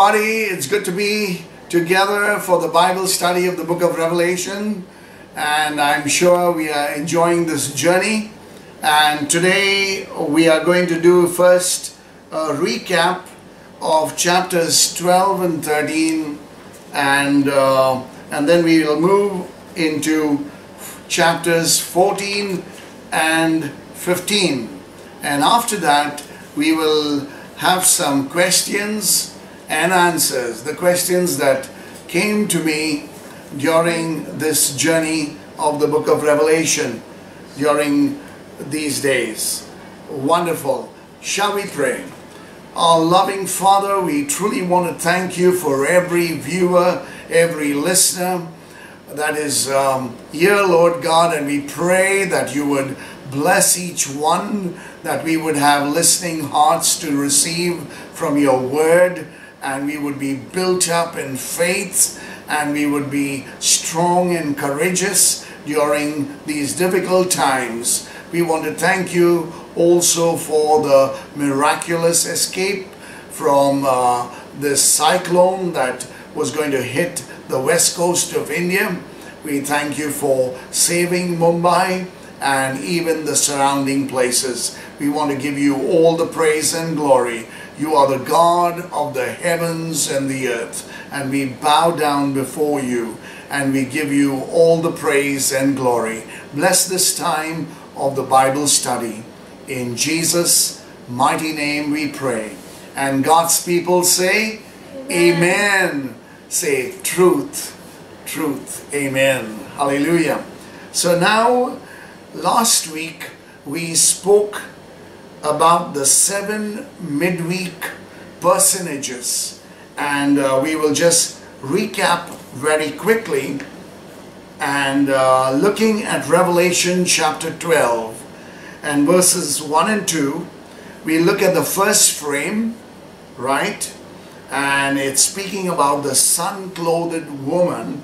everybody. It's good to be together for the Bible study of the book of Revelation. And I'm sure we are enjoying this journey. And today we are going to do first a recap of chapters 12 and 13. And, uh, and then we will move into chapters 14 and 15. And after that, we will have some questions and answers. The questions that came to me during this journey of the book of Revelation during these days. Wonderful. Shall we pray? Our loving Father, we truly want to thank you for every viewer, every listener that is um, here, Lord God, and we pray that you would bless each one, that we would have listening hearts to receive from your word, and we would be built up in faith, and we would be strong and courageous during these difficult times. We want to thank you also for the miraculous escape from uh, this cyclone that was going to hit the west coast of India. We thank you for saving Mumbai and even the surrounding places. We want to give you all the praise and glory. You are the God of the heavens and the earth, and we bow down before you and we give you all the praise and glory. Bless this time of the Bible study. In Jesus' mighty name we pray. And God's people say, Amen. Amen. Say truth, truth. Amen. Hallelujah. So now Last week we spoke about the seven midweek personages and uh, we will just recap very quickly and uh, looking at Revelation chapter 12 and verses 1 and 2 we look at the first frame right and it's speaking about the sun-clothed woman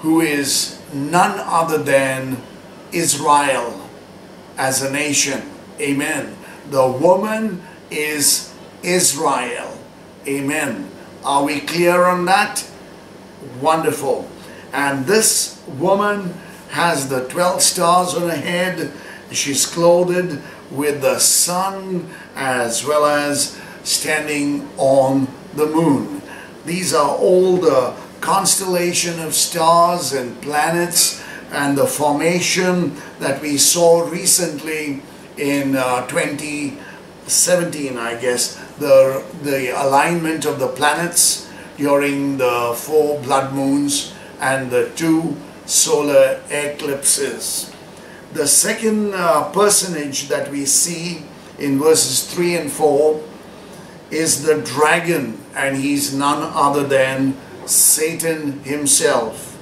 who is none other than Israel as a nation. Amen. The woman is Israel. Amen. Are we clear on that? Wonderful. And this woman has the 12 stars on her head. She's clothed with the sun as well as standing on the moon. These are all the constellation of stars and planets and the formation that we saw recently in uh, 2017 I guess the the alignment of the planets during the four blood moons and the two solar eclipses. The second uh, personage that we see in verses 3 and 4 is the dragon and he's none other than Satan himself.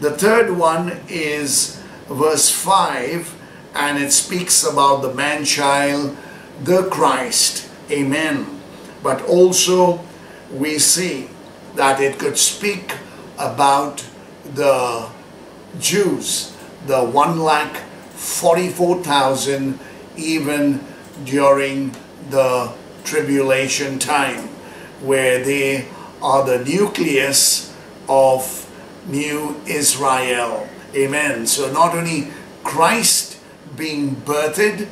The third one is verse 5 and it speaks about the man-child, the Christ. Amen. But also we see that it could speak about the Jews, the 1 lakh 44,000 even during the tribulation time where they are the nucleus of new Israel. Amen. So not only Christ being birthed,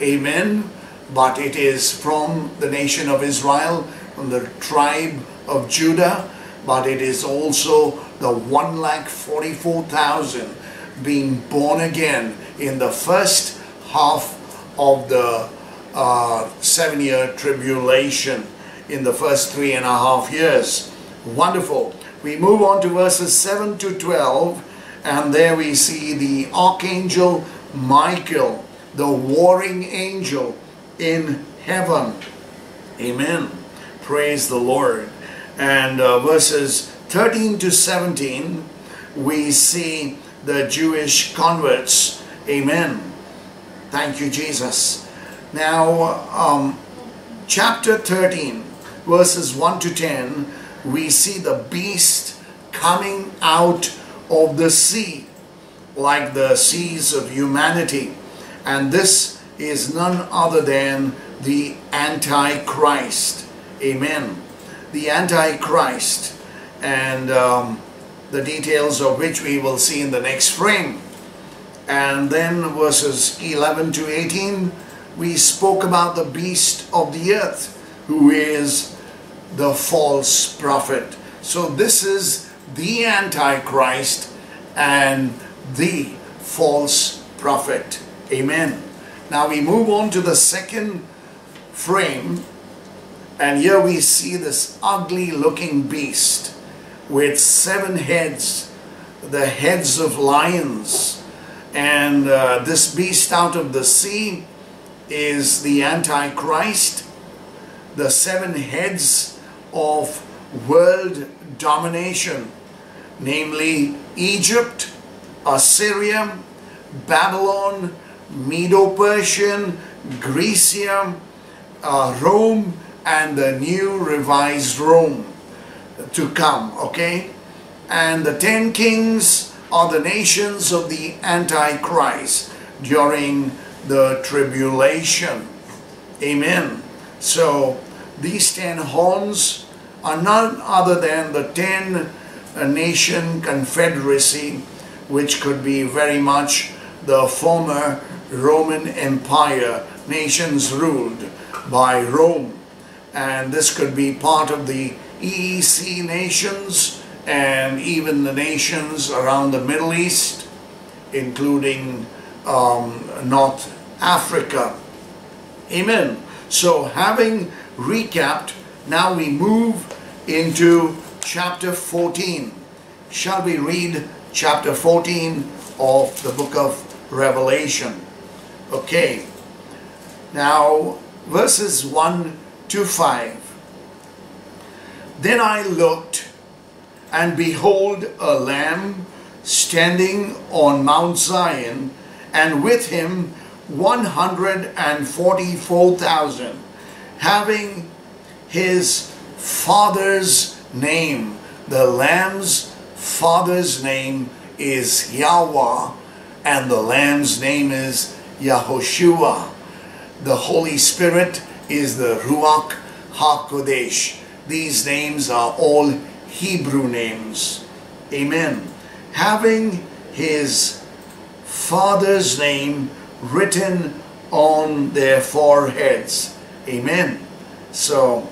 amen, but it is from the nation of Israel, from the tribe of Judah, but it is also the 1 lakh 44,000 being born again in the first half of the uh, seven year tribulation in the first three and a half years. Wonderful. We move on to verses 7 to 12 and there we see the archangel Michael, the warring angel in heaven. Amen. Praise the Lord. And uh, verses 13 to 17, we see the Jewish converts. Amen. Thank you, Jesus. Now, um, chapter 13, verses 1 to 10, we see the beast coming out of the sea like the seas of humanity and this is none other than the antichrist Amen. The Antichrist and um, the details of which we will see in the next frame. And then verses 11 to 18, we spoke about the beast of the earth, who is the false prophet. So this is the Antichrist and the false prophet. Amen. Now we move on to the second frame, and here we see this ugly looking beast with seven heads, the heads of lions. And uh, this beast out of the sea is the Antichrist, the seven heads of world domination, namely Egypt, Assyria, Babylon, Medo-Persian, Grecia, uh, Rome, and the new revised Rome to come, okay? And the ten kings are the nations of the Antichrist during the tribulation. Amen. So these ten horns are none other than the ten uh, nation confederacy which could be very much the former Roman Empire, nations ruled by Rome. And this could be part of the EEC nations and even the nations around the Middle East, including um, North Africa. Amen. So having recapped, now we move into chapter 14. Shall we read chapter 14 of the book of Revelation? Okay. Now, verses 1 to 5. Then I looked, and behold, a lamb standing on Mount Zion, and with him 144,000, having his father's name. The lamb's father's name is Yahweh, and the lamb's name is Yahushua. The Holy Spirit is the Ruach HaKodesh. These names are all Hebrew names. Amen. Having his father's name written on their foreheads. Amen. So,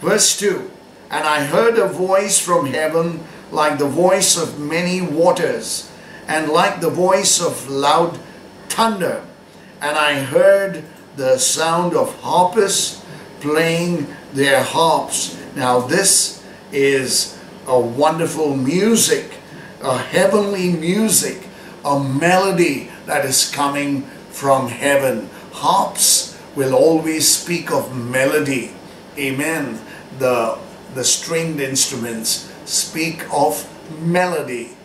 verse 2 And I heard a voice from heaven like the voice of many waters, and like the voice of loud thunder. And I heard the sound of harpists playing their harps. Now this is a wonderful music, a heavenly music, a melody that is coming from heaven. Harps will always speak of melody. Amen. The, the stringed instruments speak of melody.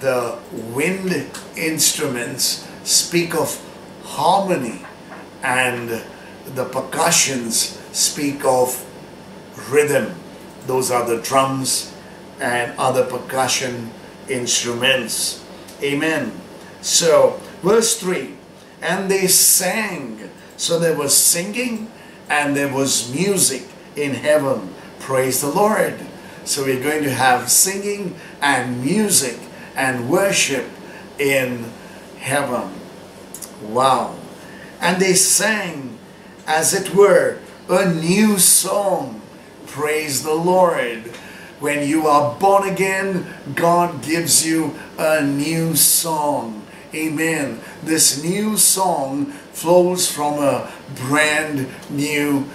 The wind instruments speak of harmony. And the percussions speak of rhythm. Those are the drums and other percussion instruments. Amen. So, verse 3 And they sang. So there was singing and there was music in heaven. Praise the Lord. So we're going to have singing and music and worship in heaven. Wow. And they sang, as it were, a new song. Praise the Lord. When you are born again, God gives you a new song. Amen. This new song flows from a brand new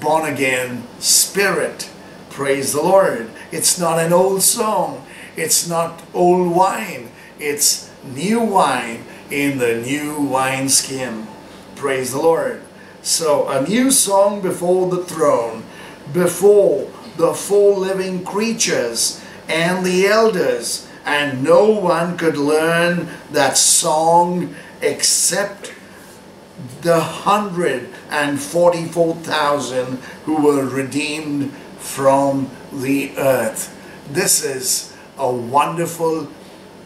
born again spirit. Praise the Lord. It's not an old song. It's not old wine. It's new wine in the new wineskin. Praise the Lord. So a new song before the throne, before the four living creatures and the elders, and no one could learn that song except the hundred and forty-four thousand who were redeemed from the earth. This is a wonderful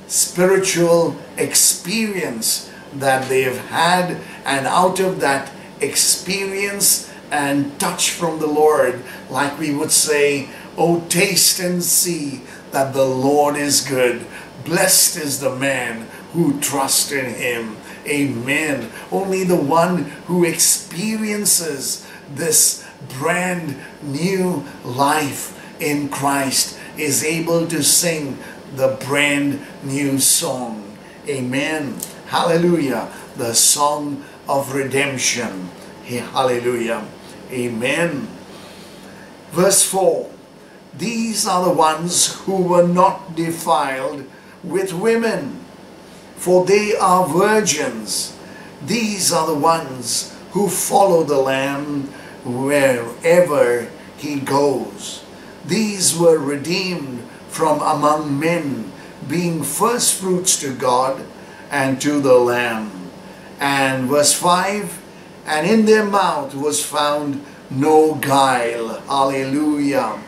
spiritual experience that they've had and out of that experience and touch from the Lord, like we would say, Oh, taste and see that the Lord is good. Blessed is the man who trusts in him. Amen. Only the one who experiences this brand new life in Christ is able to sing the brand new song. Amen. Hallelujah. The song of redemption. Hallelujah. Amen. Verse 4 These are the ones who were not defiled with women, for they are virgins. These are the ones who follow the Lamb wherever he goes. These were redeemed from among men, being firstfruits to God and to the Lamb. And verse 5 And in their mouth was found no guile. Hallelujah.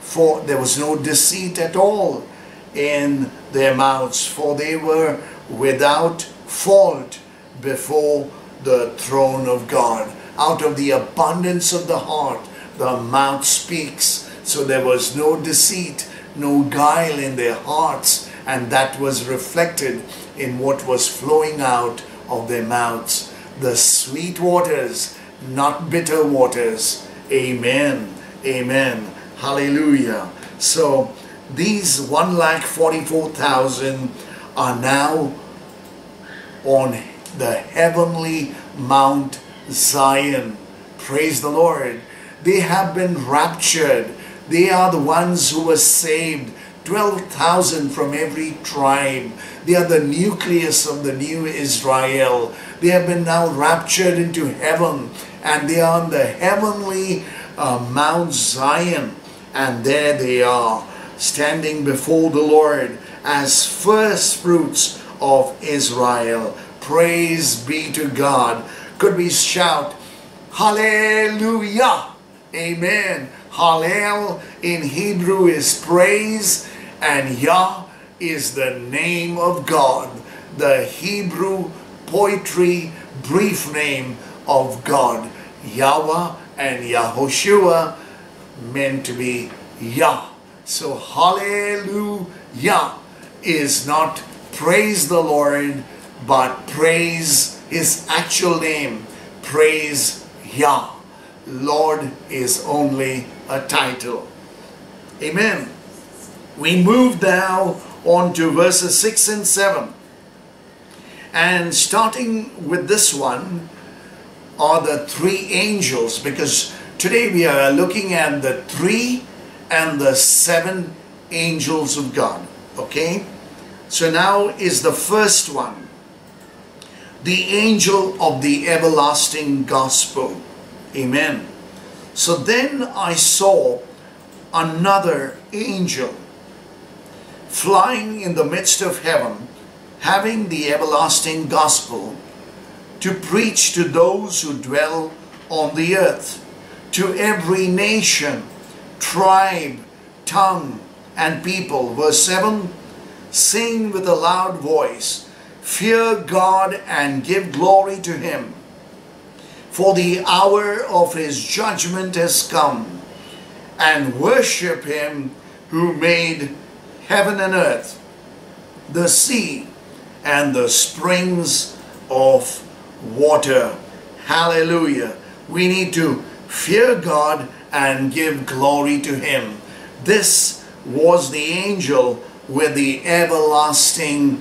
For there was no deceit at all in their mouths, for they were without fault before the throne of God. Out of the abundance of the heart, the mouth speaks. So there was no deceit, no guile in their hearts, and that was reflected in what was flowing out of their mouths. The sweet waters, not bitter waters. Amen. Amen. Hallelujah. So these 1 lakh 44,000 are now on the heavenly Mount Zion. Praise the Lord. They have been raptured. They are the ones who were saved. 12,000 from every tribe. They are the nucleus of the new Israel. They have been now raptured into heaven and they are on the heavenly uh, Mount Zion. And there they are standing before the Lord as first fruits of Israel. Praise be to God. Could we shout, Hallelujah! Amen. Hallel in Hebrew is praise, and Yah is the name of God, the Hebrew poetry brief name of God. Yahweh and Yahoshua meant to be Yah. So hallelujah is not praise the Lord, but praise his actual name. Praise Yah. Lord is only a title. Amen. We move now on to verses 6 and 7. And starting with this one are the three angels because today we are looking at the three and the seven angels of God. Okay? So now is the first one. The angel of the everlasting gospel. Amen. So then I saw another angel flying in the midst of heaven, having the everlasting gospel to preach to those who dwell on the earth, to every nation, tribe, tongue, and people. Verse 7 Sing with a loud voice, fear God and give glory to Him for the hour of his judgment has come, and worship him who made heaven and earth, the sea, and the springs of water. Hallelujah. We need to fear God and give glory to him. This was the angel with the everlasting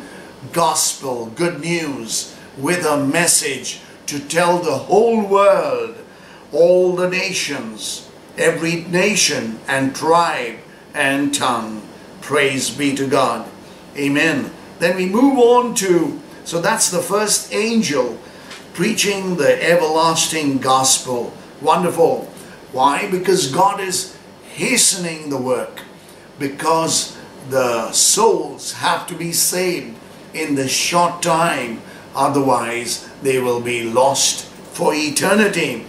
gospel, good news, with a message to tell the whole world, all the nations, every nation and tribe and tongue. Praise be to God. Amen. Then we move on to, so that's the first angel preaching the everlasting gospel. Wonderful. Why? Because God is hastening the work. Because the souls have to be saved in the short time Otherwise, they will be lost for eternity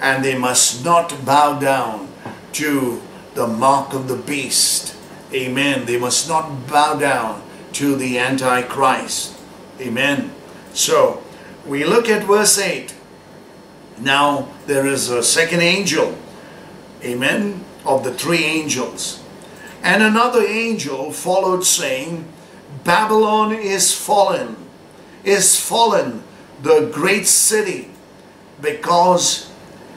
and they must not bow down to the mark of the beast. Amen. They must not bow down to the Antichrist. Amen. So, we look at verse 8. Now there is a second angel, amen, of the three angels. And another angel followed saying, Babylon is fallen, is fallen, the great city, because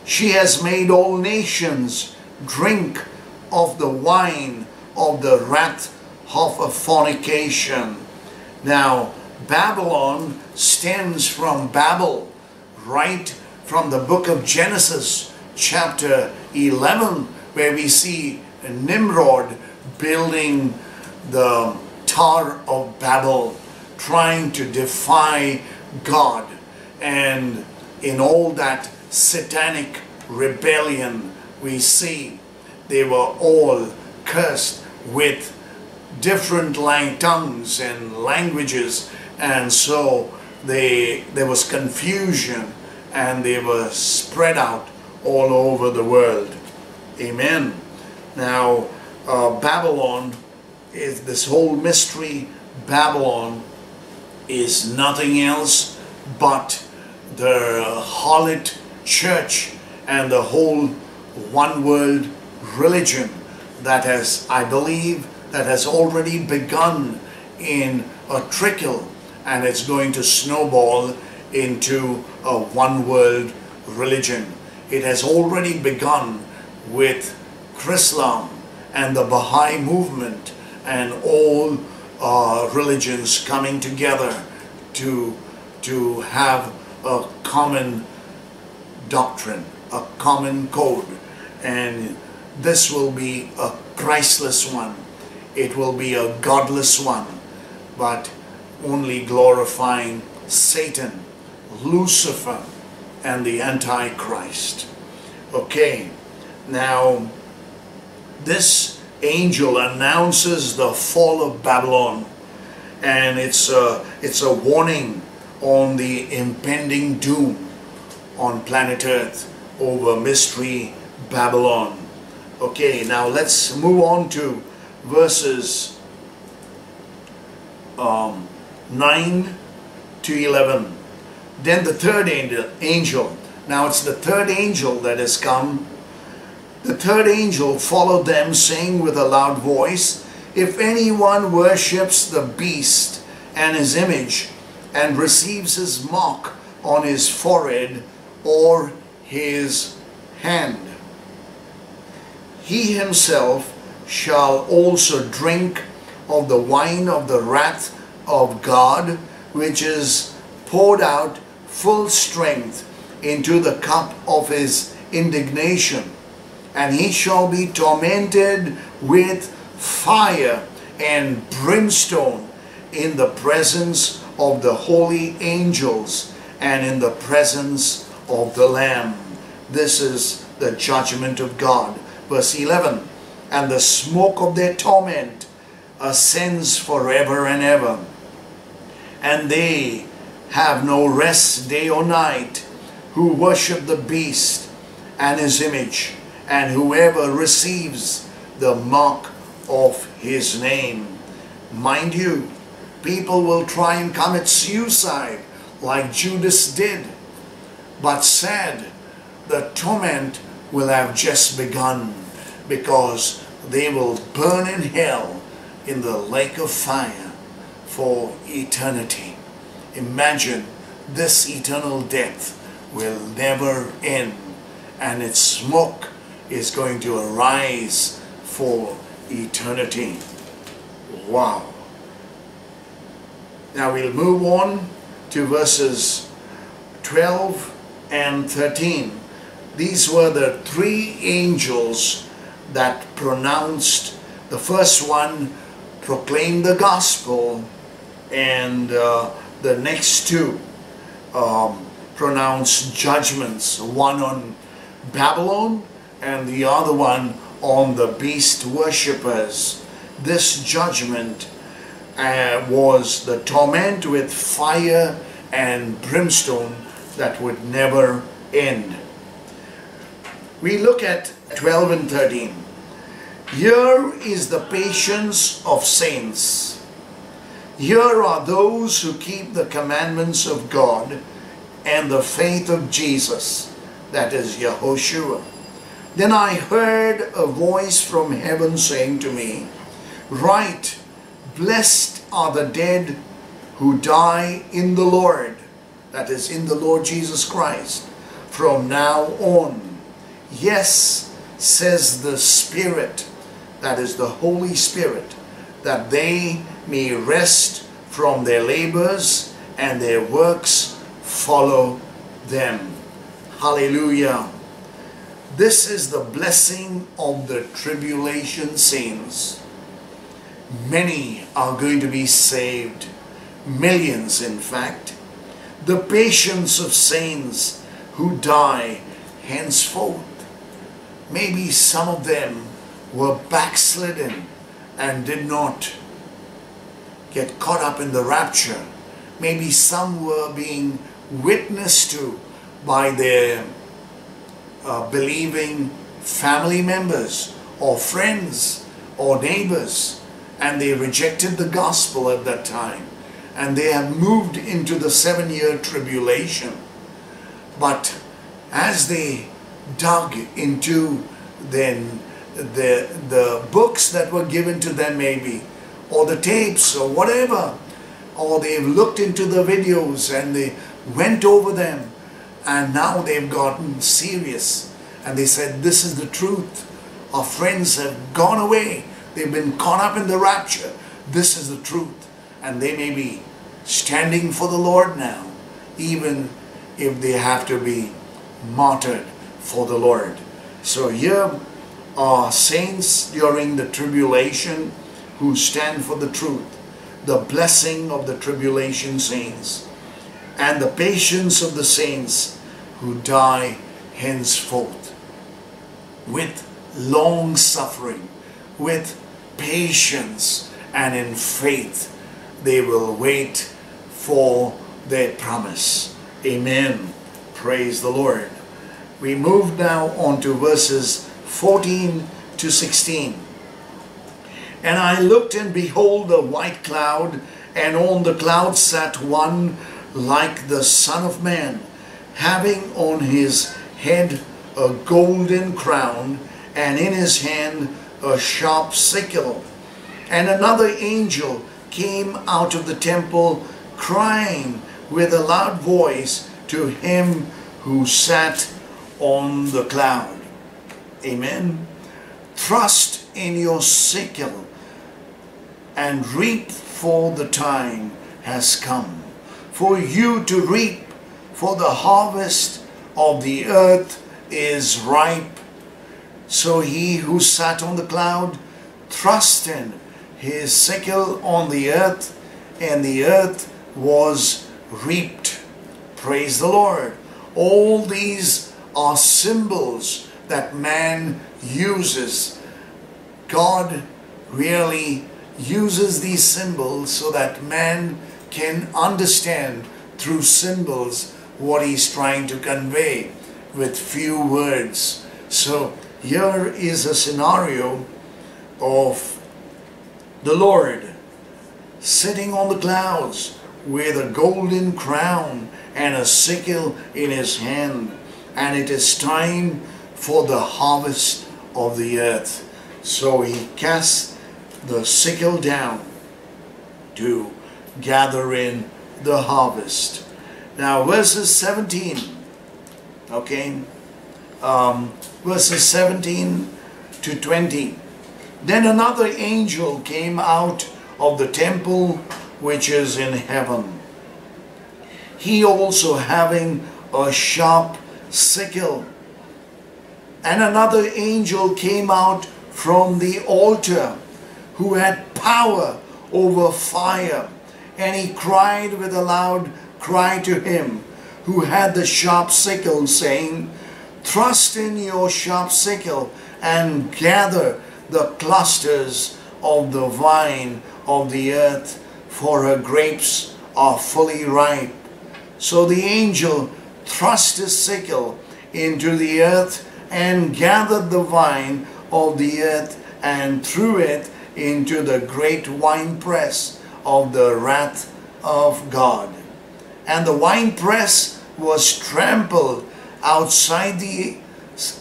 she has made all nations drink of the wine of the wrath of fornication. Now, Babylon stems from Babel, right from the book of Genesis, chapter 11, where we see Nimrod building the Tower of Babel, trying to defy God. And in all that satanic rebellion, we see they were all cursed with different lang tongues and languages. And so they there was confusion and they were spread out all over the world. Amen. Now uh, babylon is this whole mystery babylon is nothing else but the harlot church and the whole one world religion that has i believe that has already begun in a trickle and it's going to snowball into a one world religion. It has already begun with Chrislam and the Baha'i movement and all uh, religions coming together to, to have a common doctrine, a common code. And this will be a Christless one. It will be a godless one, but only glorifying Satan, Lucifer, and the Antichrist. Okay, now this angel announces the fall of Babylon, and it's a, it's a warning on the impending doom on planet Earth over mystery Babylon. Okay, now let's move on to verses um, 9 to 11. Then the third angel, now it's the third angel that has come. The third angel followed them, saying with a loud voice, If anyone worships the beast and his image, and receives his mark on his forehead or his hand, he himself shall also drink of the wine of the wrath of God, which is poured out full strength into the cup of his indignation. And he shall be tormented with fire and brimstone in the presence of the holy angels and in the presence of the Lamb. This is the judgment of God. Verse 11 And the smoke of their torment ascends forever and ever and they have no rest day or night who worship the beast and his image and whoever receives the mark of his name. Mind you, people will try and commit suicide like Judas did. But sad, the torment will have just begun because they will burn in hell in the lake of fire for eternity. Imagine this eternal death will never end and its smoke is going to arise for eternity. Wow. Now we'll move on to verses 12 and 13. These were the three angels that pronounced the first one proclaimed the gospel and uh, the next two um, pronounced judgments, one on Babylon and the other one on the beast worshippers. This judgment uh, was the torment with fire and brimstone that would never end. We look at 12 and 13. Here is the patience of saints here are those who keep the commandments of God and the faith of Jesus. that is Yehoshua. Then I heard a voice from heaven saying to me, Write, blessed are the dead who die in the Lord, that is, in the Lord Jesus Christ, from now on. Yes, says the Spirit, that is the Holy Spirit, that they may rest from their labors and their works follow them. Hallelujah. This is the blessing of the tribulation saints. Many are going to be saved, millions in fact. The patience of saints who die henceforth. Maybe some of them were backslidden and did not get caught up in the rapture. Maybe some were being witnessed to by their uh, believing family members or friends or neighbors and they rejected the gospel at that time. And they have moved into the seven year tribulation. But as they dug into then the the books that were given to them maybe or the tapes or whatever or they've looked into the videos and they went over them and now they've gotten serious. And they said this is the truth. Our friends have gone away. They've been caught up in the rapture. This is the truth. And they may be standing for the Lord now even if they have to be martyred for the Lord. So here are saints during the tribulation who stand for the truth the blessing of the tribulation saints and the patience of the saints who die henceforth with long suffering, with patience, and in faith they will wait for their promise. Amen. Praise the Lord. We move now on to verses 14 to 16. And I looked and behold a white cloud, and on the cloud sat one like the Son of Man, having on his head a golden crown, and in his hand a sharp sickle. And another angel came out of the temple, crying with a loud voice to him who sat on the cloud. Amen. Trust in your sickle and reap for the time has come for you to reap for the harvest of the earth is ripe. So he who sat on the cloud thrust in his sickle on the earth and the earth was reaped. Praise the lord. All these are symbols that man uses. God really uses these symbols so that man can understand through symbols what he's trying to convey with few words. So here is a scenario of the Lord sitting on the clouds with a golden crown and a sickle in his hand. And it is time for the harvest of the earth. So he casts the sickle down to gather in the harvest. Now, verses 17, okay, um, verses 17 to 20. Then another angel came out of the temple which is in heaven. He also having a sharp sickle. And another angel came out from the altar who had power over fire. And he cried with a loud cry to him who had the sharp sickle, saying, Thrust in your sharp sickle and gather the clusters of the vine of the earth, for her grapes are fully ripe. So the angel thrust his sickle into the earth and gathered the vine of the earth and threw it into the great winepress of the wrath of God. And the winepress was trampled outside the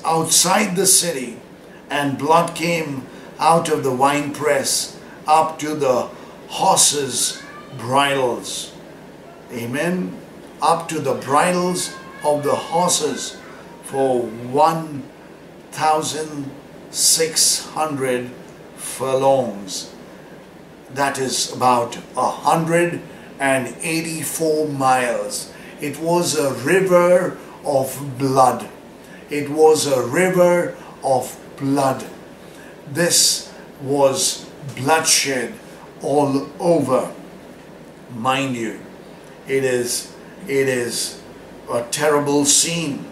outside the city, and blood came out of the winepress up to the horses' bridles. Amen. Up to the bridles of the horses for 1,600 furlongs. That is about 184 miles. It was a river of blood. It was a river of blood. This was bloodshed all over. Mind you, it is it is a terrible scene.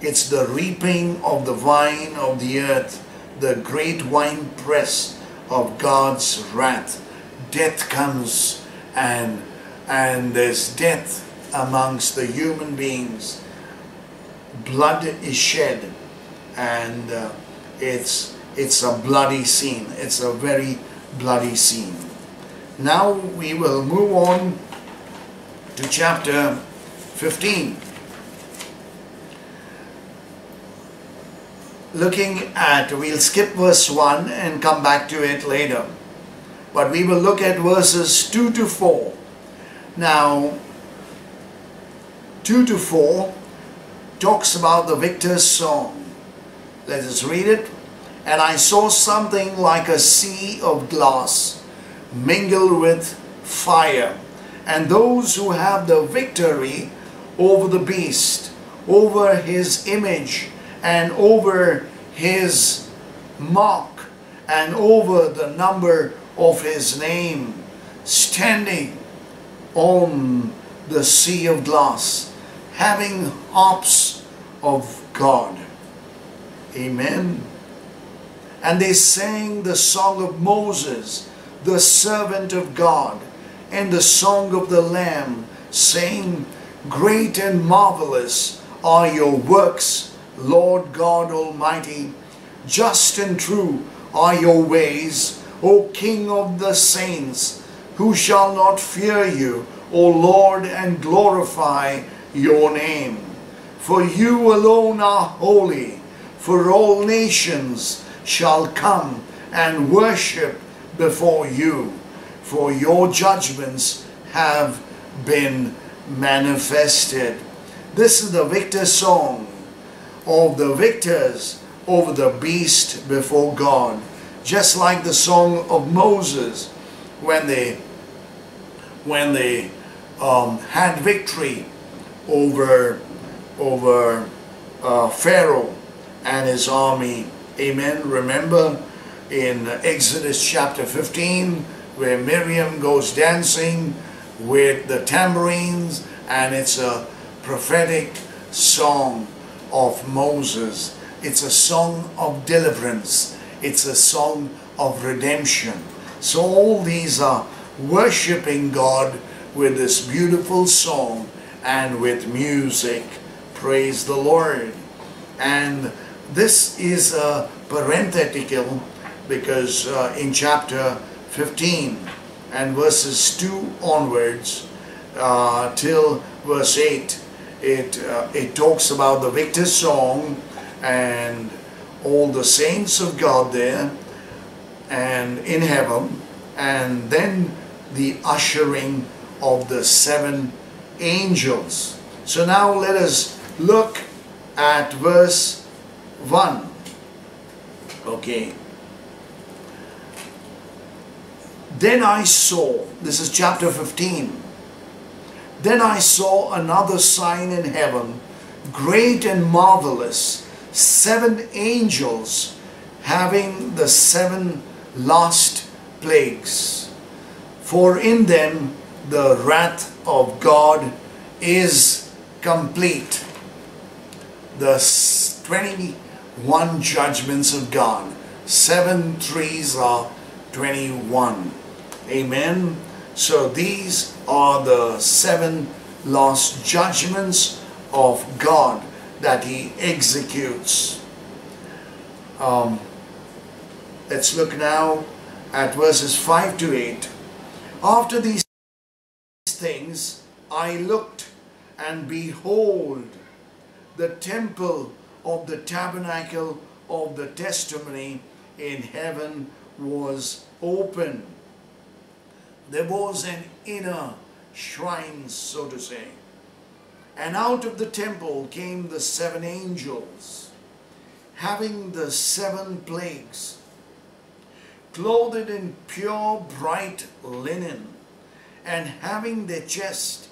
It's the reaping of the vine of the earth, the great wine press of God's wrath. Death comes and and there's death amongst the human beings. Blood is shed and uh, it's it's a bloody scene. It's a very bloody scene. Now we will move on to chapter 15. Looking at, we'll skip verse 1 and come back to it later. But we will look at verses 2 to 4. Now, 2 to 4 talks about the victor's song. Let us read it. And I saw something like a sea of glass mingled with fire. And those who have the victory over the beast, over his image, and over his mark, and over the number of his name, standing on the sea of glass, having harps of God. Amen. And they sang the song of Moses, the servant of God, and the song of the Lamb, saying, Great and marvelous are your works, Lord God Almighty. Just and true are your ways, O King of the saints. Who shall not fear you, O Lord, and glorify your name? For you alone are holy, for all nations shall come and worship before you, for your judgments have been manifested. This is the victor song of the victors over the beast before God. Just like the song of Moses when they when they um, had victory over over uh, Pharaoh and his army. Amen. Remember in Exodus chapter 15 where Miriam goes dancing with the tambourines and it's a prophetic song of Moses. It's a song of deliverance. It's a song of redemption. So all these are worshiping God with this beautiful song and with music. Praise the Lord. And this is a parenthetical because uh, in chapter 15 and verses 2 onwards uh, till verse 8 it, uh, it talks about the victor song and all the saints of God there and in heaven and then the ushering of the seven angels. So now let us look at verse 1. Okay. Then I saw, this is chapter 15. Then I saw another sign in heaven, great and marvelous, seven angels having the seven last plagues. For in them the wrath of God is complete. The 21 judgments of God. Seven threes are 21. Amen. So these are the seven last judgments of God that He executes. Um, let's look now at verses 5 to 8. After these things I looked, and behold, the temple of the tabernacle of the testimony in heaven was open. There was an inner shrine, so to say. And out of the temple came the seven angels, having the seven plagues, clothed in pure bright linen, and having their chest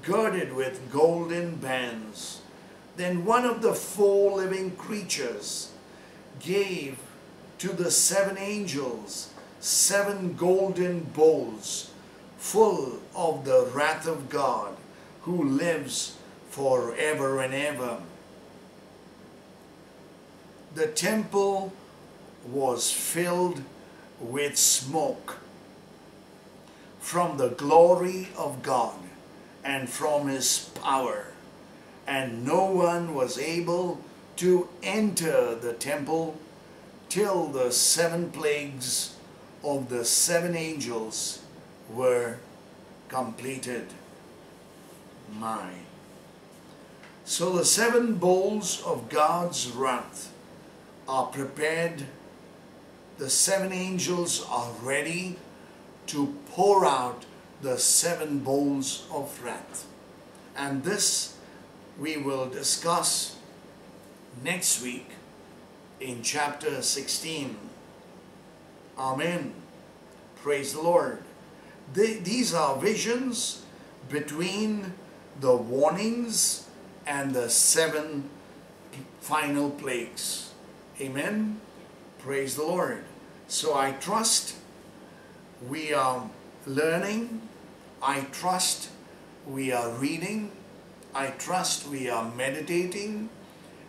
girded with golden bands. Then one of the four living creatures gave to the seven angels seven golden bowls full of the wrath of God who lives forever and ever. The temple was filled with smoke from the glory of God and from his power and no one was able to enter the temple till the seven plagues of the seven angels were completed. My. So the seven bowls of God's wrath are prepared. The seven angels are ready to pour out the seven bowls of wrath. And this we will discuss next week in chapter 16. Amen. Praise the Lord. these are visions between the warnings and the seven final plagues. Amen. Praise the Lord. So I trust we are learning. I trust we are reading I trust we are meditating.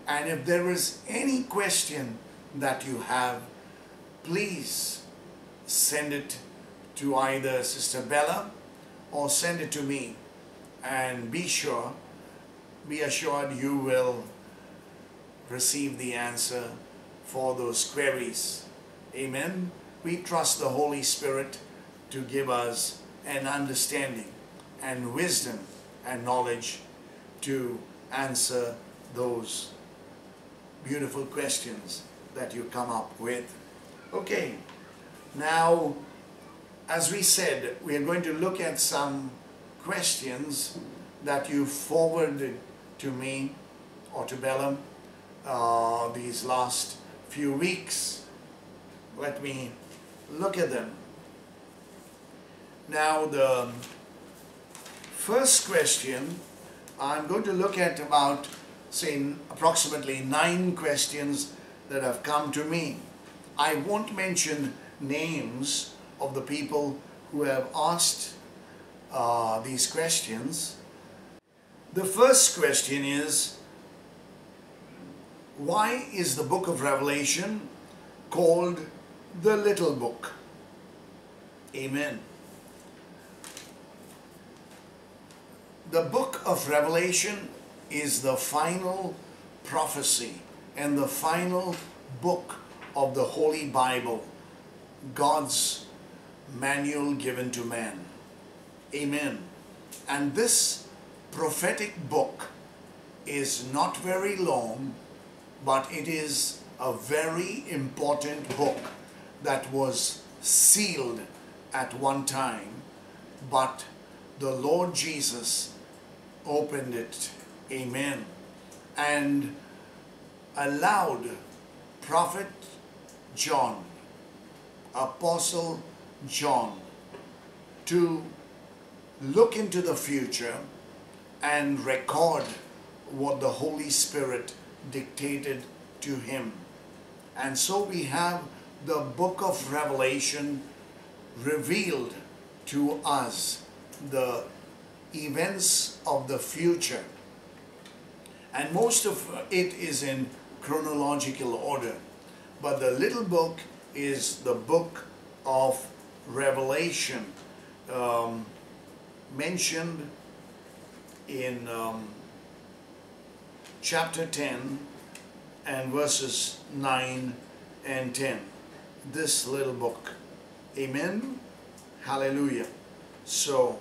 And if there is any question that you have, please send it to either Sister Bella or send it to me. And be sure, be assured you will receive the answer for those queries. Amen. We trust the Holy Spirit to give us an understanding and wisdom and knowledge to answer those beautiful questions that you come up with. Okay, now as we said, we are going to look at some questions that you forwarded to me or to Bella uh, these last few weeks. Let me look at them. Now the first question I'm going to look at about, say, approximately nine questions that have come to me. I won't mention names of the people who have asked uh, these questions. The first question is, why is the book of Revelation called the little book? Amen. The book of Revelation is the final prophecy and the final book of the Holy Bible, God's manual given to man. Amen. And this prophetic book is not very long, but it is a very important book that was sealed at one time, but the Lord Jesus opened it, amen, and allowed Prophet John, Apostle John, to look into the future and record what the Holy Spirit dictated to him. And so we have the book of Revelation revealed to us the events of the future. And most of it is in chronological order. But the little book is the book of Revelation um, mentioned in um, chapter 10 and verses 9 and 10. This little book. Amen. Hallelujah. So,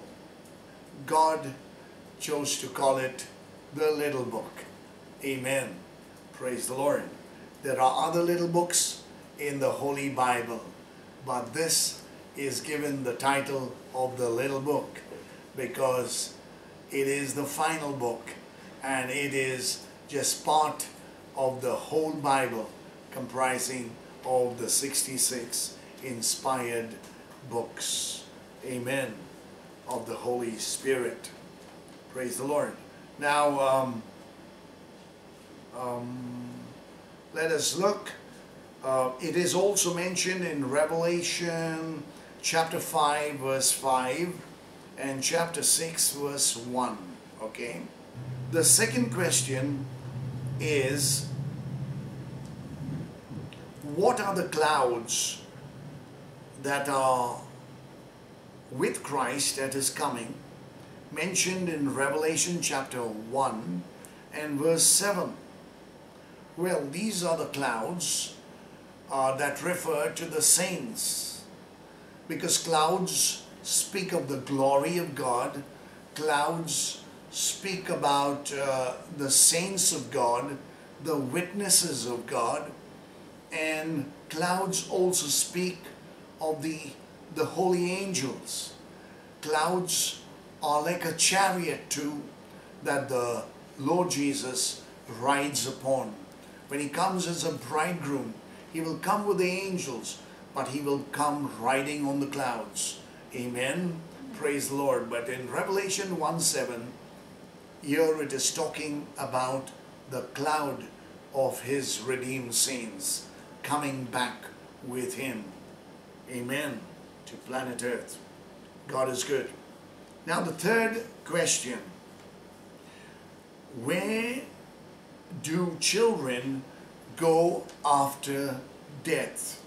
God chose to call it the little book. Amen. Praise the Lord. There are other little books in the Holy Bible, but this is given the title of the little book because it is the final book and it is just part of the whole Bible comprising of the 66 inspired books. Amen. Of the Holy Spirit. Praise the Lord. Now, um, um, let us look. Uh, it is also mentioned in Revelation chapter 5 verse 5 and chapter 6 verse 1. Okay. The second question is what are the clouds that are with Christ at his coming mentioned in Revelation chapter 1 and verse 7. Well, these are the clouds uh, that refer to the saints because clouds speak of the glory of God, clouds speak about uh, the saints of God, the witnesses of God, and clouds also speak of the, the holy angels. Clouds are like a chariot too that the Lord Jesus rides upon. When he comes as a bridegroom, he will come with the angels, but he will come riding on the clouds. Amen. Praise the Lord. But in Revelation 1 7, here it is talking about the cloud of his redeemed saints coming back with him. Amen. To planet Earth. God is good. Now the third question. Where do children go after death?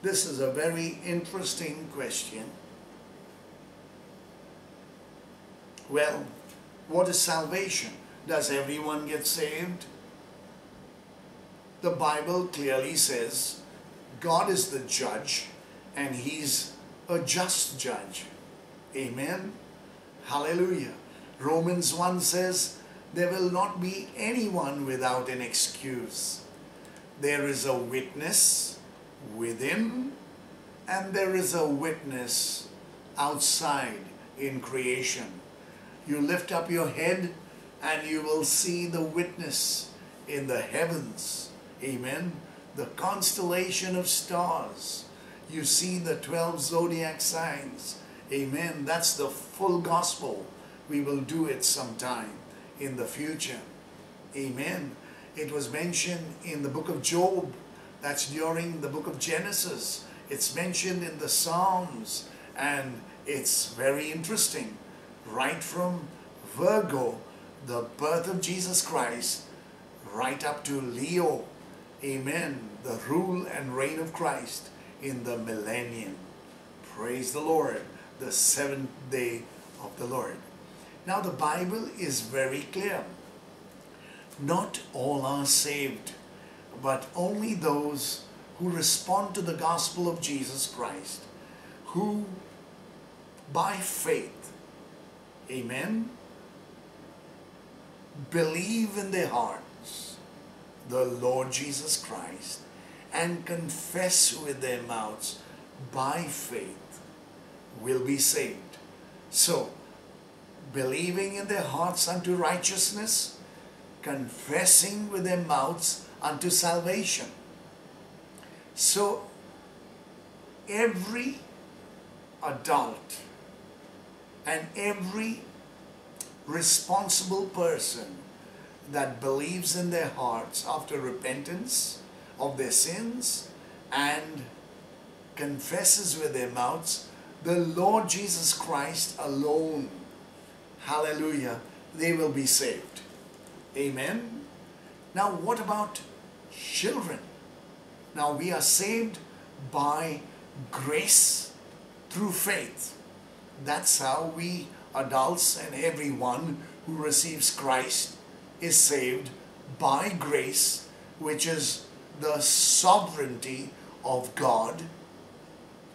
This is a very interesting question. Well, what is salvation? Does everyone get saved? The Bible clearly says God is the judge and He's a just judge. Amen. Hallelujah. Romans 1 says, There will not be anyone without an excuse. There is a witness within, and there is a witness outside in creation. You lift up your head, and you will see the witness in the heavens. Amen. The constellation of stars. You see the 12 zodiac signs. Amen. That's the full gospel. We will do it sometime in the future. Amen. It was mentioned in the book of Job. That's during the book of Genesis. It's mentioned in the Psalms. And it's very interesting. Right from Virgo, the birth of Jesus Christ, right up to Leo. Amen. The rule and reign of Christ in the millennium. Praise the Lord the seventh day of the Lord. Now the Bible is very clear. Not all are saved, but only those who respond to the gospel of Jesus Christ, who by faith, amen, believe in their hearts the Lord Jesus Christ and confess with their mouths by faith will be saved. So, believing in their hearts unto righteousness, confessing with their mouths unto salvation. So, every adult and every responsible person that believes in their hearts after repentance of their sins and confesses with their mouths the Lord Jesus Christ alone, hallelujah, they will be saved. Amen. Now, what about children? Now, we are saved by grace through faith. That's how we adults and everyone who receives Christ is saved by grace, which is the sovereignty of God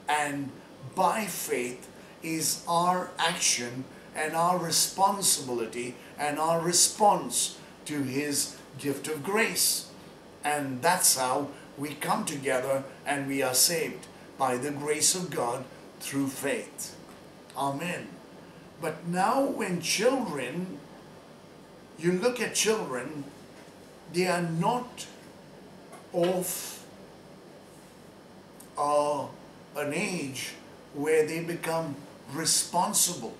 and by faith is our action and our responsibility and our response to His gift of grace. And that's how we come together and we are saved by the grace of God through faith. Amen. But now, when children, you look at children, they are not of uh, an age where they become responsible.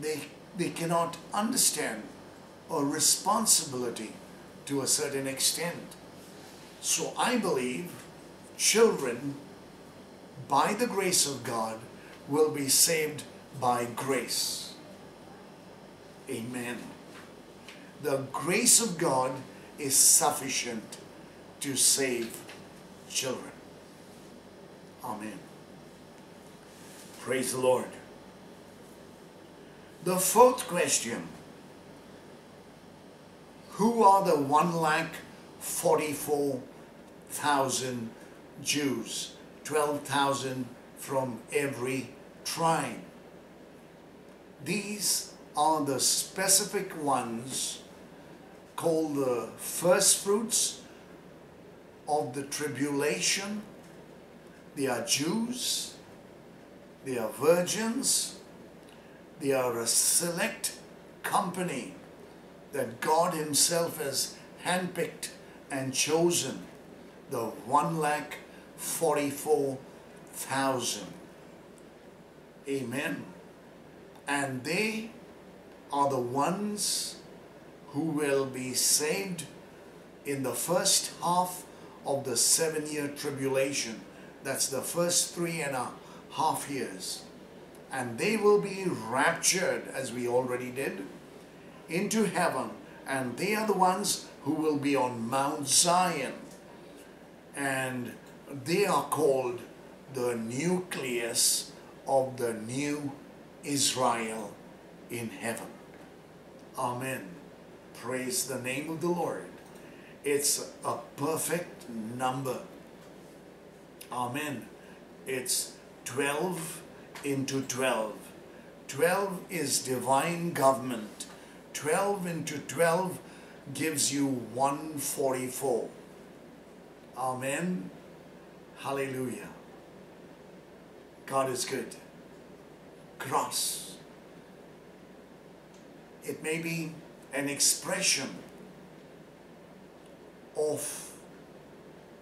They, they cannot understand a responsibility to a certain extent. So I believe children, by the grace of God, will be saved by grace. Amen. The grace of God is sufficient to save children. Amen. Praise the Lord. The fourth question Who are the one lakh forty four thousand Jews? 12,000 from every tribe. These are the specific ones called the first fruits of the tribulation. They are Jews, they are virgins, they are a select company that God Himself has handpicked and chosen, the one lakh forty-four thousand. Amen. And they are the ones who will be saved in the first half of the seven year tribulation. That's the first three and a half years. And they will be raptured, as we already did, into heaven. And they are the ones who will be on Mount Zion. And they are called the nucleus of the new Israel in heaven. Amen. Praise the name of the Lord. It's a perfect number. Amen. It's 12 into 12. 12 is divine government. 12 into 12 gives you 144. Amen. Hallelujah. God is good. Cross. It may be an expression of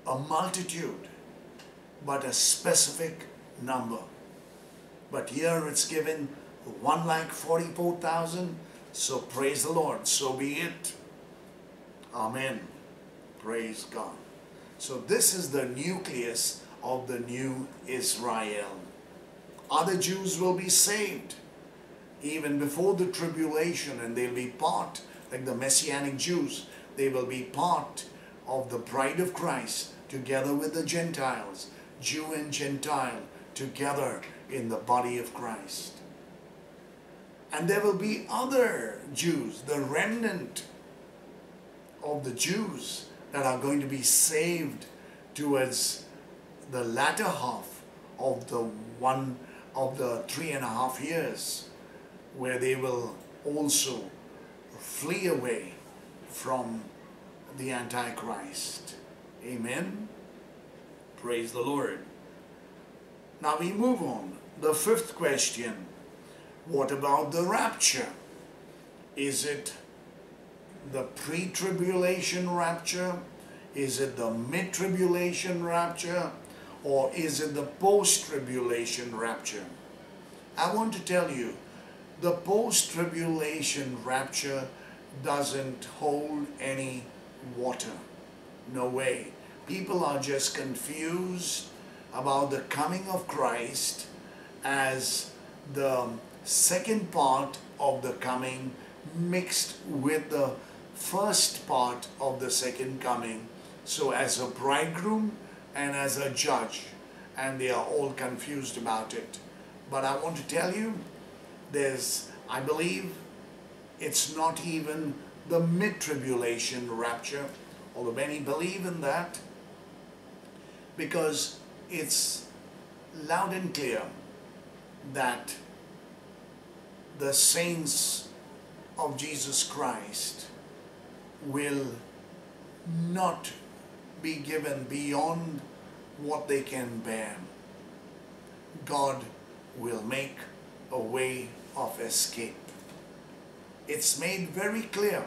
a multitude, but a specific number. But here it's given 1 lakh 44,000. So praise the Lord. So be it. Amen. Praise God. So this is the nucleus of the new Israel. Other Jews will be saved even before the tribulation and they'll be part, like the Messianic Jews, they will be part of the bride of Christ together with the Gentiles, Jew and Gentile together in the body of Christ. And there will be other Jews, the remnant of the Jews that are going to be saved towards the latter half of the one of the three and a half years where they will also flee away from the Antichrist. Amen. Praise the Lord. Now we move on. The fifth question What about the rapture? Is it the pre tribulation rapture? Is it the mid tribulation rapture? Or is it the post tribulation rapture? I want to tell you the post tribulation rapture doesn't hold any water. No way. People are just confused about the coming of Christ as the second part of the coming mixed with the first part of the second coming. So, as a bridegroom and as a judge, and they are all confused about it. But I want to tell you, there's, I believe, it's not even the mid tribulation rapture, although many believe in that, because it's loud and clear that the saints of Jesus Christ will not be given beyond what they can bear. God will make a way of escape. It's made very clear,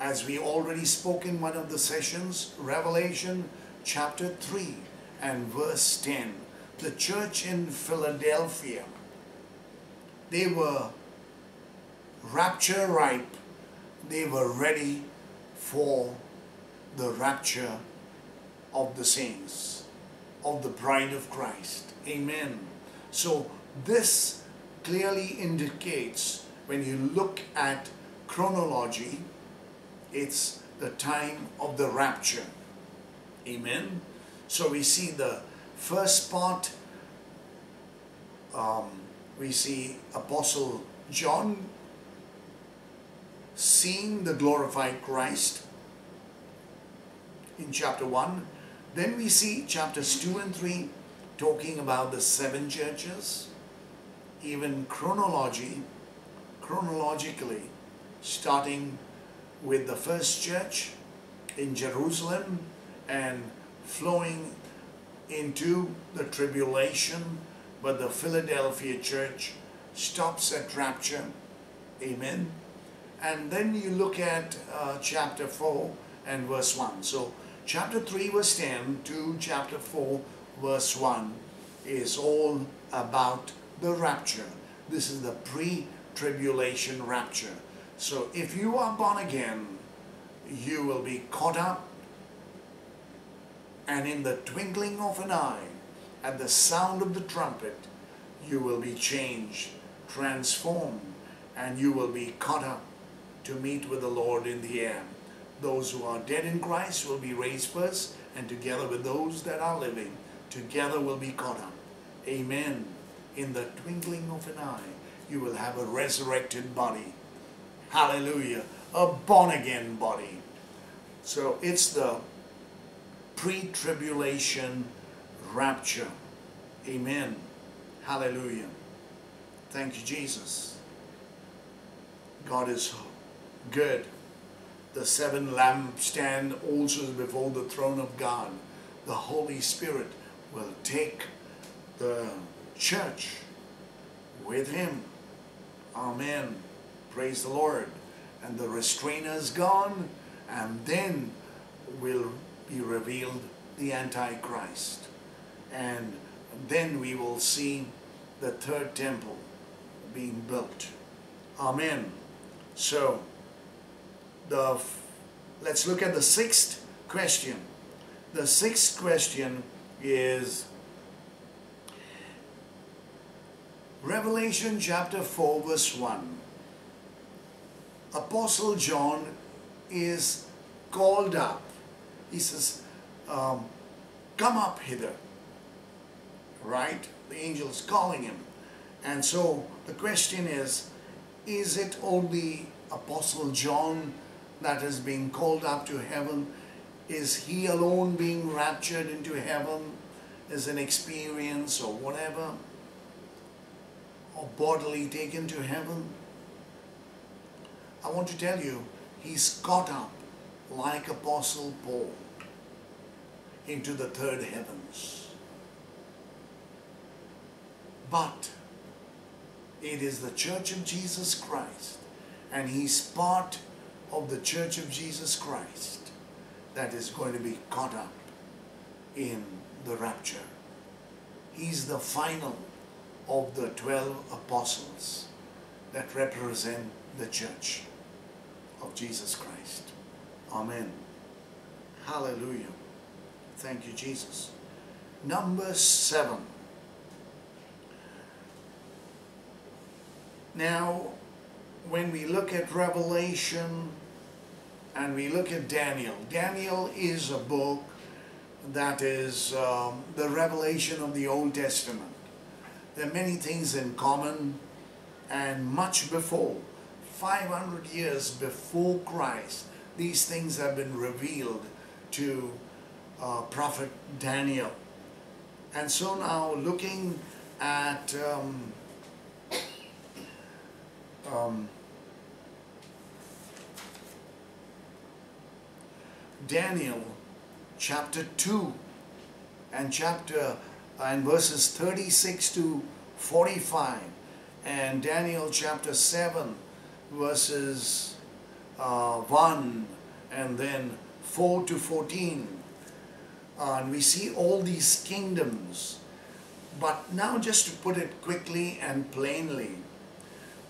as we already spoke in one of the sessions, Revelation chapter 3 and verse 10. The church in Philadelphia, they were rapture ripe, they were ready for the rapture of the saints, of the bride of Christ. Amen. So, this clearly indicates when you look at chronology, it's the time of the rapture. Amen. So we see the first part, um, we see Apostle John seeing the glorified Christ in chapter 1. Then we see chapters 2 and 3 talking about the seven churches, even chronology, chronologically, starting with the first church in Jerusalem and flowing into the tribulation, but the Philadelphia church stops at rapture. Amen. And then you look at uh, chapter 4 and verse 1. So, chapter 3, verse 10 to chapter 4, verse 1 is all about the rapture. This is the pre tribulation rapture. So, if you are born again, you will be caught up and in the twinkling of an eye, at the sound of the trumpet, you will be changed, transformed, and you will be caught up to meet with the Lord in the air. Those who are dead in Christ will be raised first, and together with those that are living, together will be caught up. Amen. In the twinkling of an eye, you will have a resurrected body. Hallelujah. A born again body. So it's the pre-tribulation rapture. Amen. Hallelujah. Thank you, Jesus. God is good. The seven lampstand also before the throne of God. The Holy Spirit will take the church with him. Amen. Praise the Lord. And the restrainer is gone, and then will be revealed the Antichrist. And then we will see the third temple being built. Amen. So, the let's look at the sixth question. The sixth question is Revelation chapter 4 verse 1. Apostle John is called up he says, um, come up hither. Right? The angel is calling him. And so the question is, is it only Apostle John that is being called up to heaven? Is he alone being raptured into heaven as an experience or whatever? Or bodily taken to heaven? I want to tell you, he's caught up like Apostle Paul into the third heavens. But it is the church of Jesus Christ, and he's part of the church of Jesus Christ that is going to be caught up in the rapture. He's the final of the 12 apostles that represent the church of Jesus Christ. Amen. Hallelujah. Thank you, Jesus. Number seven. Now, when we look at Revelation and we look at Daniel, Daniel is a book that is um, the revelation of the Old Testament. There are many things in common and much before, 500 years before Christ, these things have been revealed to uh, prophet Daniel. And so now looking at um, um, Daniel chapter 2 and chapter and verses 36 to 45 and Daniel chapter 7 verses uh, 1 and then 4 to 14 uh, and we see all these kingdoms but now just to put it quickly and plainly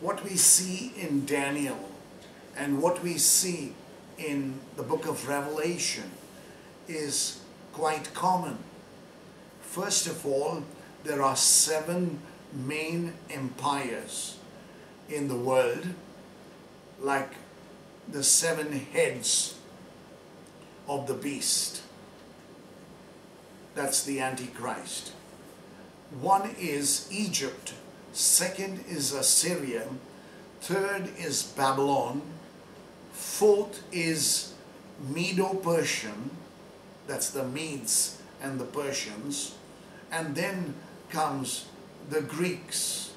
what we see in Daniel and what we see in the book of Revelation is quite common. First of all, there are seven main empires in the world, like the seven heads of the beast. That's the Antichrist. One is Egypt, second is Assyria, third is Babylon, fourth is Medo-Persian, that's the Medes and the Persians, and then comes the Greeks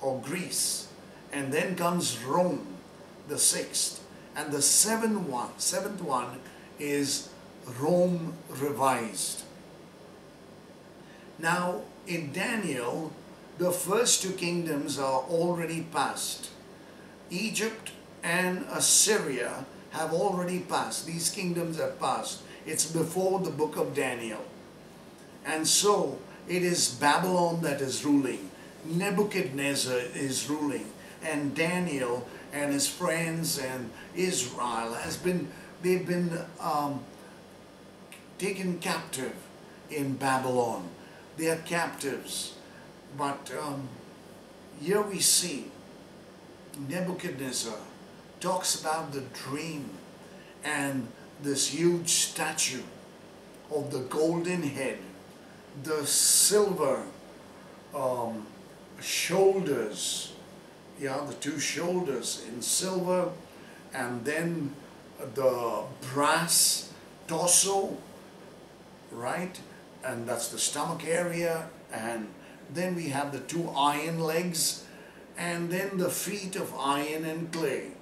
or Greece, and then comes Rome, the sixth, and the seventh one, seventh one is Rome revised. Now, in Daniel, the first two kingdoms are already past. Egypt and Assyria have already passed. These kingdoms have passed. It's before the book of Daniel. And so it is Babylon that is ruling. Nebuchadnezzar is ruling. And Daniel and his friends and Israel has been, they've been um, taken captive in Babylon. They are captives. But um, here we see Nebuchadnezzar talks about the dream and this huge statue of the golden head, the silver um, shoulders, yeah, the two shoulders in silver, and then the brass torso, right? And that's the stomach area, and then we have the two iron legs, and then the feet of iron and clay.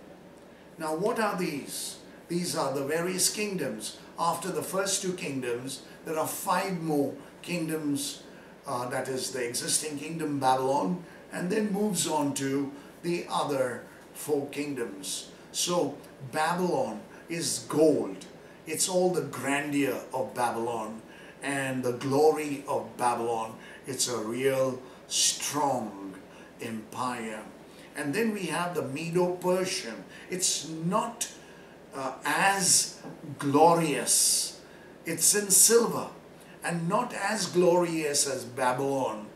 Now, what are these? These are the various kingdoms. After the first two kingdoms, there are five more kingdoms. Uh, that is the existing kingdom Babylon, and then moves on to the other four kingdoms. So, Babylon is gold. It's all the grandeur of Babylon and the glory of Babylon. It's a real strong empire. And then we have the Medo-Persian. It's not uh, as glorious. It's in silver and not as glorious as Babylon,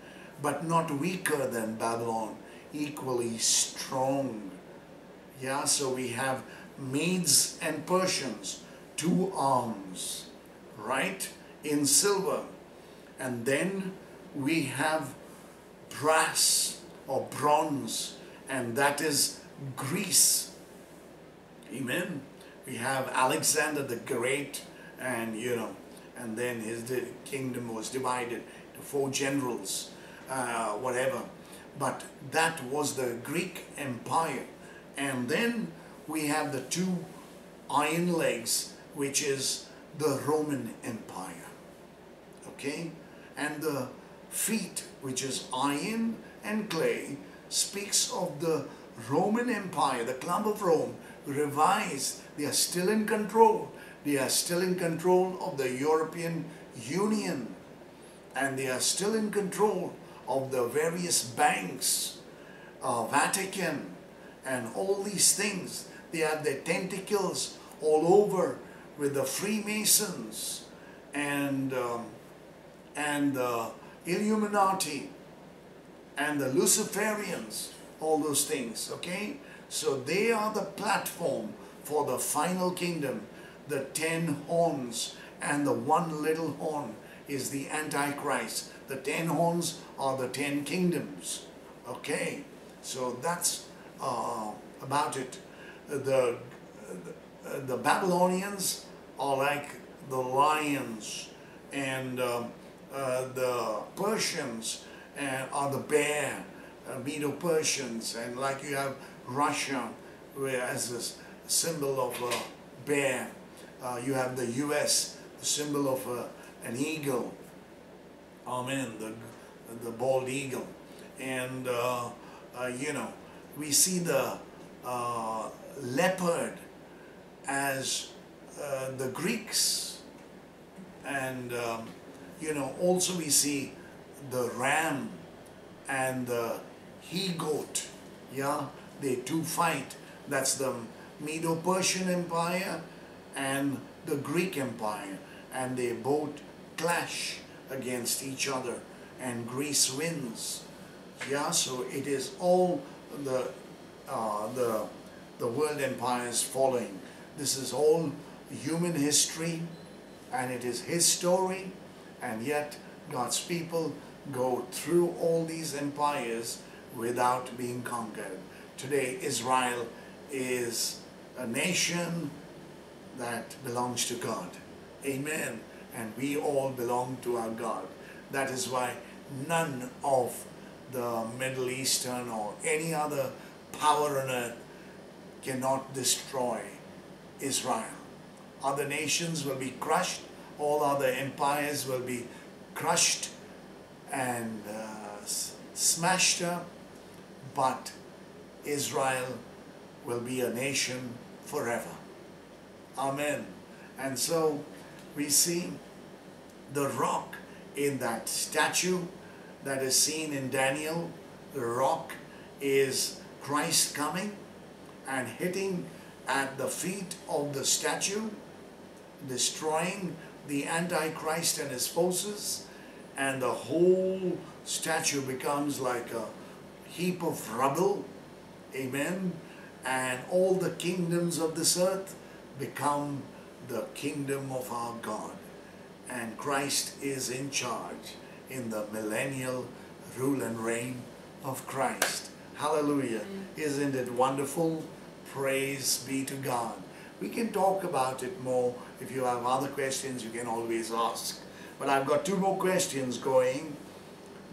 but not weaker than Babylon, equally strong. Yeah, so we have Medes and Persians, two arms, right, in silver. And then we have brass or bronze, and that is Greece. Amen we have Alexander the Great and you know and then his kingdom was divided to four generals uh, whatever but that was the Greek Empire and then we have the two iron legs which is the Roman Empire okay and the feet which is iron and clay speaks of the Roman Empire the club of Rome revised they are still in control. They are still in control of the European Union. And they are still in control of the various banks, uh, Vatican, and all these things. They have their tentacles all over with the Freemasons and, um, and the Illuminati and the Luciferians, all those things, okay? So they are the platform for the final kingdom, the ten horns and the one little horn is the Antichrist. The ten horns are the ten kingdoms. Okay, so that's uh, about it. The, the, the, Babylonians are like the lions and um, uh, the Persians uh, are the bear, uh, Medo-Persians, and like you have Russia, whereas this symbol of a bear. uh, you have the US, the symbol of uh, an eagle. Amen. The, the bald eagle. And, uh, uh, you know, we see the leopard as the Greeks. And, um, you know, also we see the ram and the he goat. Yeah, they two fight. That's the Medo Persian Empire and the Greek Empire. And they both clash against each other. And Greece wins. Yeah, so it is all the uh, the the world empires following. This is all human history and it is his story and yet God's people go through all these empires without being conquered. Today Israel is a nation that belongs to God. Amen. And we all belong to our God. That is why none of the Middle Eastern or any other power on earth cannot destroy Israel. Other nations will be crushed, all other empires will be crushed and uh, smashed up, but Israel will be a nation forever. Amen. And so we see the rock in that statue that is seen in Daniel. The rock is Christ coming and hitting at the feet of the statue, destroying the Antichrist and his forces, and the whole statue becomes like a heap of rubble. Amen. And all the kingdoms of this earth become the kingdom of our God. And Christ is in charge in the millennial rule and reign of Christ. Hallelujah. Mm. Isn't it wonderful? Praise be to God. We can talk about it more. If you have other questions, you can always ask. But I've got two more questions going.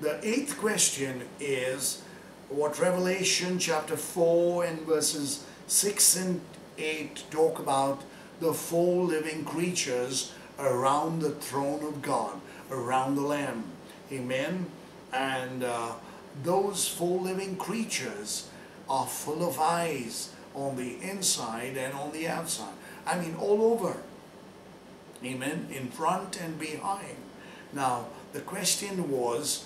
The eighth question is what Revelation chapter 4 and verses 6 and 8 talk about the four living creatures around the throne of God, around the Lamb. Amen. And uh, those four living creatures are full of eyes on the inside and on the outside. I mean, all over. Amen. In front and behind. Now, the question was,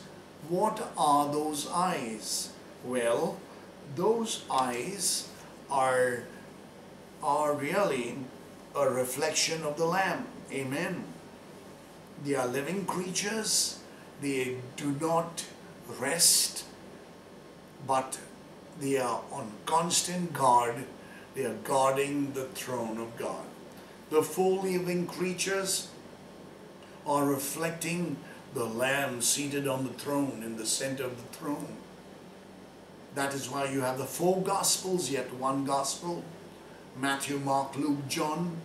what are those eyes? Well, those eyes are, are really a reflection of the Lamb. Amen. They are living creatures. They do not rest, but they are on constant guard. They are guarding the throne of God. The four living creatures are reflecting the Lamb seated on the throne in the center of the throne. That is why you have the four Gospels, yet one Gospel. Matthew, Mark, Luke, John,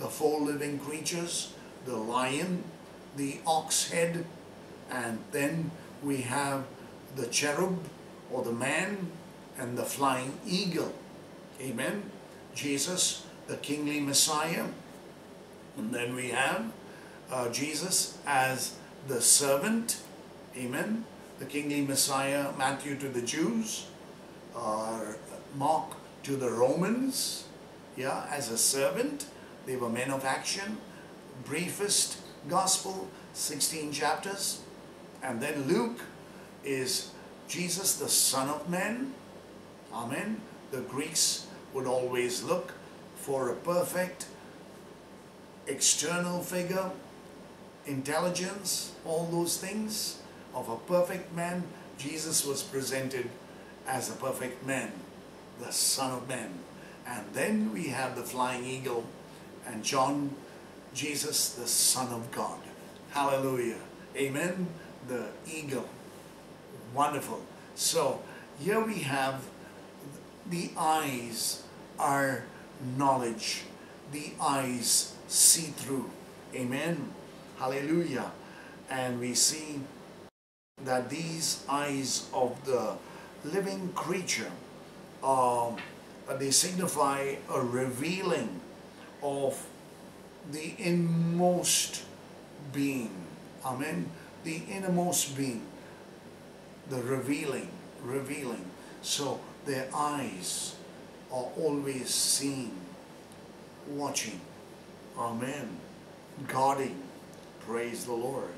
the four living creatures, the lion, the ox head, and then we have the cherub or the man and the flying eagle. Amen. Jesus, the kingly Messiah. And then we have uh, Jesus as the servant. Amen. The kingly Messiah, Matthew to the Jews, uh, Mark to the Romans, yeah, as a servant. They were men of action. Briefest gospel, 16 chapters. And then Luke is Jesus, the Son of Man. Amen. The Greeks would always look for a perfect external figure, intelligence, all those things of a perfect man. Jesus was presented as a perfect man, the Son of Man. And then we have the flying eagle and John, Jesus, the Son of God. Hallelujah. Amen. The eagle. Wonderful. So here we have the eyes are knowledge. The eyes see through. Amen. Hallelujah. And we see that these eyes of the living creature, um, they signify a revealing of the inmost being. Amen. The innermost being. The revealing, revealing. So their eyes are always seeing, watching. Amen. Guarding. Praise the Lord.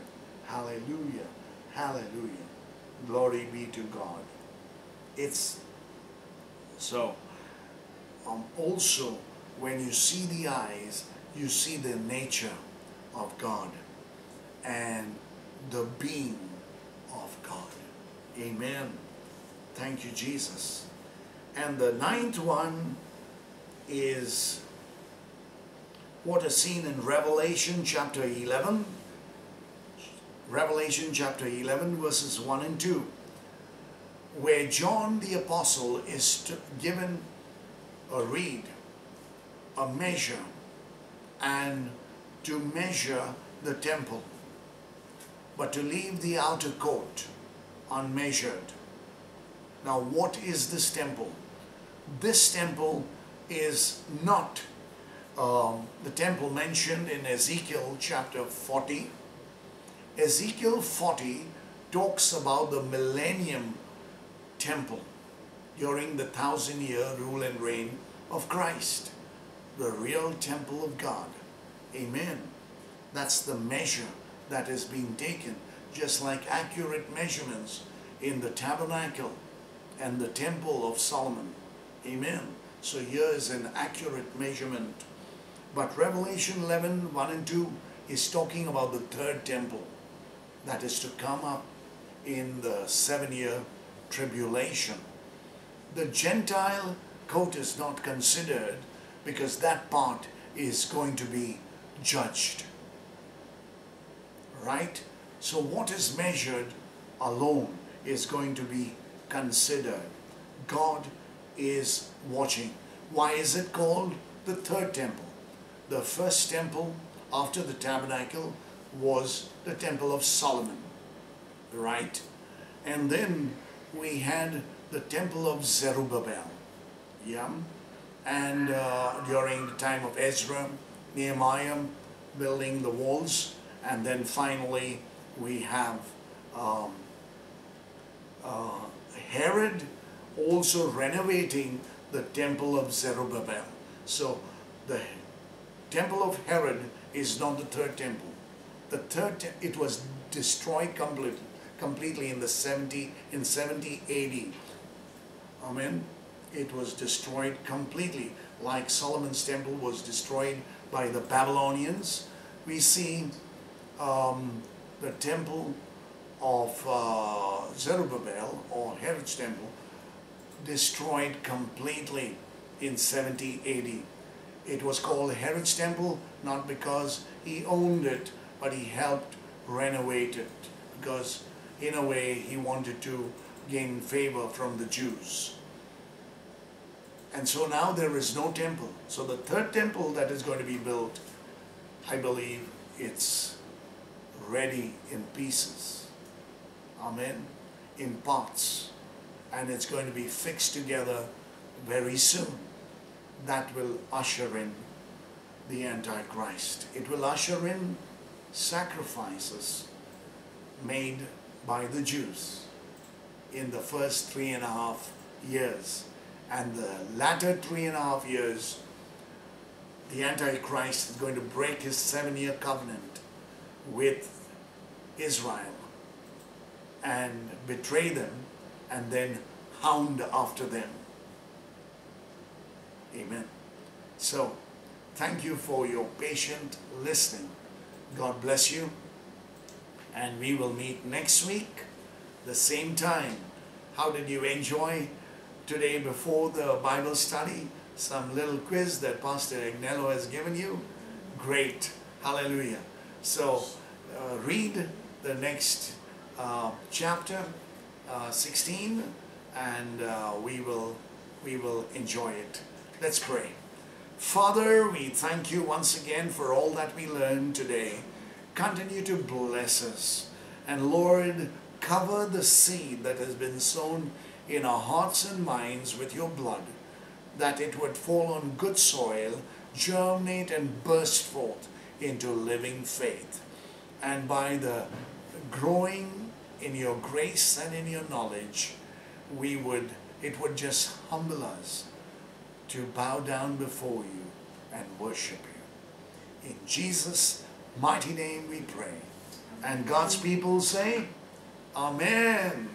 Hallelujah. Hallelujah. Glory be to God. It's so um, also when you see the eyes, you see the nature of God and the being of God. Amen. Thank you, Jesus. And the ninth one is what is seen in Revelation chapter 11. Revelation chapter 11 verses 1 and 2 where John the apostle is given a reed, a measure and to measure the temple but to leave the outer court unmeasured. Now what is this temple? This temple is not um, the temple mentioned in Ezekiel chapter 40. Ezekiel 40 talks about the millennium temple during the thousand year rule and reign of Christ, the real temple of God. Amen. That's the measure that is being taken, just like accurate measurements in the tabernacle and the temple of Solomon. Amen. So here is an accurate measurement. But Revelation 11, 1 and 2 is talking about the third temple that is to come up in the seven year tribulation. The Gentile court is not considered because that part is going to be judged. Right? So what is measured alone is going to be considered. God is watching. Why is it called the third temple? The first temple after the tabernacle was the temple of Solomon. Right? And then we had the temple of Zerubbabel. Yeah. And uh, during the time of Ezra, Nehemiah building the walls. And then finally we have um, uh, Herod also renovating the temple of Zerubbabel. So the temple of Herod is not the third temple. The third, it was destroyed completely completely in the 70 in 70 AD. Amen. It was destroyed completely, like Solomon's temple was destroyed by the Babylonians. We see um, the temple of uh, Zerubbabel or Herod's temple destroyed completely in 70 AD. It was called Herod's temple not because he owned it, but he helped renovate it because in a way he wanted to gain favor from the Jews. And so now there is no temple. So the third temple that is going to be built, I believe it's ready in pieces. Amen. In parts. And it's going to be fixed together very soon. That will usher in the Antichrist. It will usher in sacrifices made by the Jews in the first three and a half years. And the latter three and a half years, the Antichrist is going to break his seven year covenant with Israel and betray them and then hound after them. Amen. So, thank you for your patient listening. God bless you. And we will meet next week the same time. How did you enjoy today before the bible study? Some little quiz that pastor agnello has given you? Great. Hallelujah. So uh, read the next uh, chapter uh, 16 and uh, we will we will enjoy it let's pray father we thank you once again for all that we learned today continue to bless us. And Lord, cover the seed that has been sown in our hearts and minds with your blood, that it would fall on good soil, germinate and burst forth into living faith. And by the growing in your grace and in your knowledge, we would it would just humble us to bow down before you and worship you. In Jesus' mighty name we pray. And God's people say, Amen.